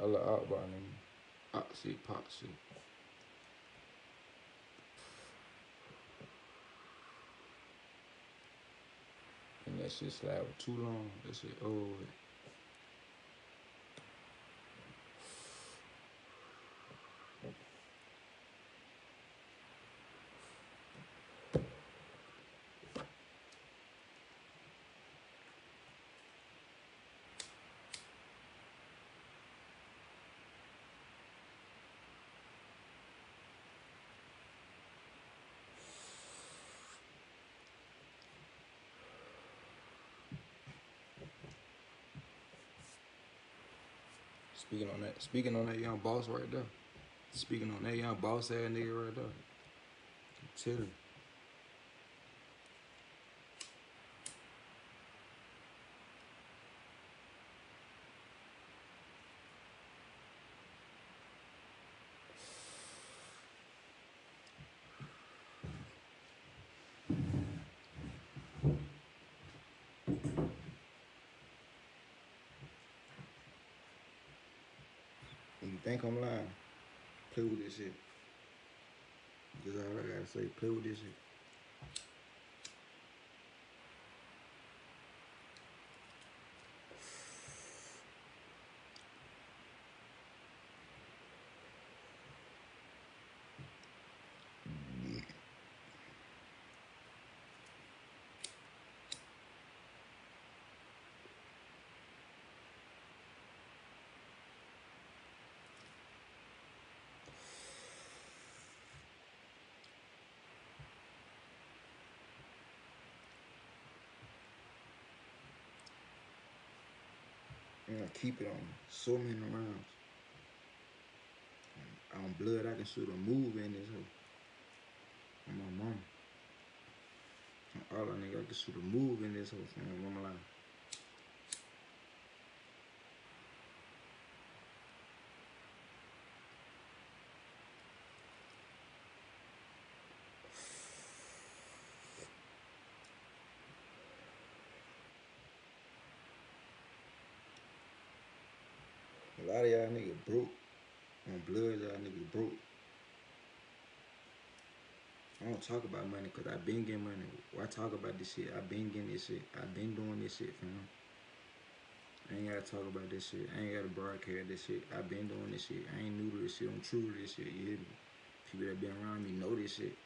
Akbar, nigga. Oxy, poxy. And that shit slide too long. That shit over Speaking on that, speaking on that young boss right there. Speaking on that young boss ass nigga right there. I'm think I'm lying, play with this shit. That's all I gotta say. Play with this shit. And I keep it on so many rounds. On blood, I can shoot a move in this hoe. On my mom. On all I nigga, I can shoot a move in this hoe from my mama A lot of y'all niggas broke. On blood, y'all niggas broke. I don't talk about money because I've been getting money. Why talk about this shit? I've been getting this shit. I've been doing this shit, fam. I ain't gotta talk about this shit. I ain't gotta broadcast this shit. I been doing this shit. I ain't new to this shit. I'm true to this shit. You hear me? People that been around me know this shit.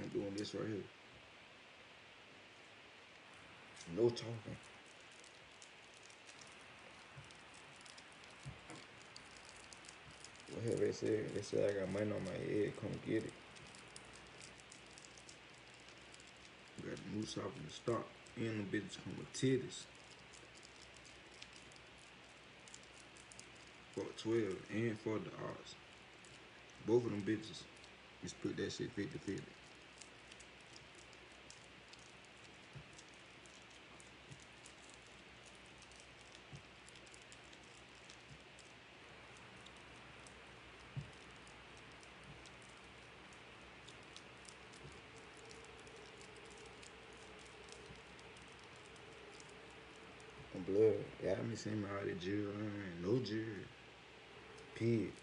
I'm doing this right here. No talking. What have they said? They said I got money on my head. Come get it. Got the moose off in the stock. And them bitches come with titties. For 12 and for the odds. Both of them bitches. Just put that shit 50 50. Blood. Y'all me seeing all the jury. No jury. Pig.